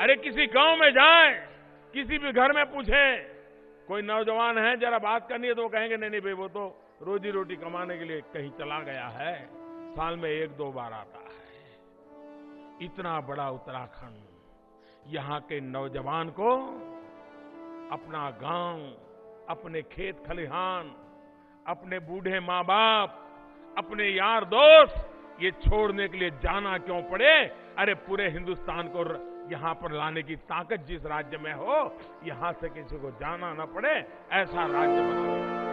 अरे किसी गाँव में जाए, किसी भी घर में पूछे, कोई नौजवान है, जरा बात करनी है तो वो कहेंगे, नहीं नहीं भाई, वो तो रोजी रोटी कमाने के लिए कहीं चला गया है, साल में एक दो बार आता है। इतना बड़ा उत्तराखंड, यहाँ के नौजवान को अपना गाँव, अपने खेत खलिहान, अपने बूढ़े माँ बाप अपने यार दोस्त, ये छोड़ने के लिए जाना क्यों पड़े? अरे पूरे हिंदुस्तान को यहाँ पर लाने की ताकत जिस राज्य में हो, यहाँ से किसी को जाना ना पड़े, ऐसा राज्य बना